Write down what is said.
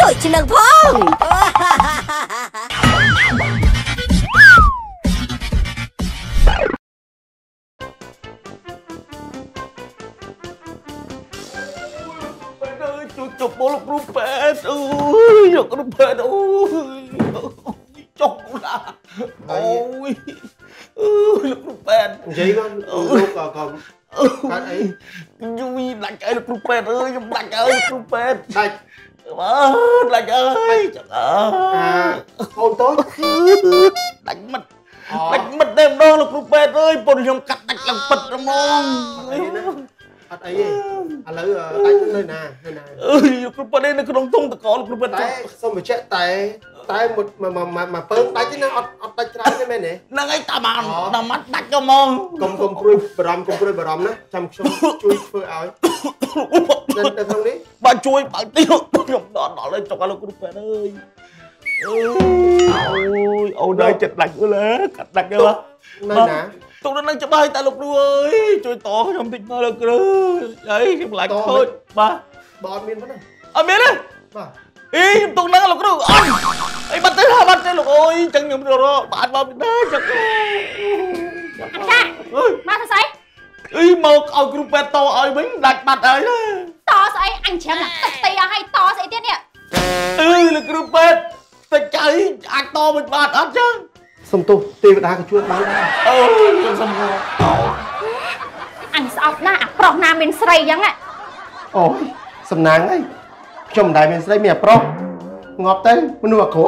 ដូចជានឹងផងពេទ្យអើយជួយជប់លោកគ្រូពេទ្យអើយលោកគ្រូពេទ្យអូយ ចុកណាអូយអើយលោកគ្រូពេទ្យនិយាយមកលោកក៏ក៏កើតអីយូយដាច់អើយលោកគ្រូពេទ្យអើយខ្ញុំដាច់អើយលោកគ្រូពេទ្យដាច់អើដាច់អើយចាំអើអាកូនតូចដាច់មិត្តអូដាច់មិត្តតែម្ដងលោកគ្រូពេទ្យអើយពុនខ្ញុំកាត់ដាច់ឡើងពិតហ្មងអត់អីទេឥឡូវដាច់នៅណានៅណាអើយលោកគ្រូពេទ្យនៅក្នុងទងតកលោកគ្រូពេទ្យតែសុំបញ្ជាក់តែ តែមួយមួយពើងដាច់ទេណាអត់អត់ដាច់ច្រើនទេមែនទេហ្នឹងឯងតាបានអូតាមាត់ដាច់ក៏ហ្មងកុំកុំព្រួយបារម្ភកុំព្រួយបារម្ភណាចាំខ្ញុំជួយធ្វើឲ្យនៅនៅក្នុងនេះបើជួយបើកទីខ្ញុំដល់ដល់ហើយចុកឲ្យលោកគ្រូពេទ្យអើយអើយអូយអូនហើយចិត្តដាច់លើកាត់ដាច់ទៅនៅណាទុកនៅនឹងច្បាស់តែលោកគ្រូអើយជួយតខ្ញុំតិចមើលលោកគ្រូអីខ្ញុំខ្លាចខូចបាទបើអត់មានប៉ុណ្ណាអត់មានទេបាទអីខ្ញុំទុកនឹងលោកគ្រូអត់ អីបាត់ទៅបាត់ទៅលោកអើយចឹងខ្ញុំរកបានមកមិនដែរចឹងចាអើយមកទៅស្អីអីមកឲ្យគ្រូពេទ្យតឲ្យវិញដាច់បាត់ហើយណាតស្អីអញច្រាំឡើងទឹកទីអស់ហើយតស្អីទៀតនេះអឺលោកគ្រូពេទ្យតិចចៃអាចតមិនបានអត់ចឹងសុំទោសទេវតាក៏ជួយបានដែរអើខ្ញុំសុំមកអញស្អប់ណាស់អាប្រុសណាមានស្រីអញ្ចឹងហ៎អូយសំណាងអីខ្ញុំមិនដែលមានស្រីមានអាប្រុស ងាប់ទៅមនុស្សអាក្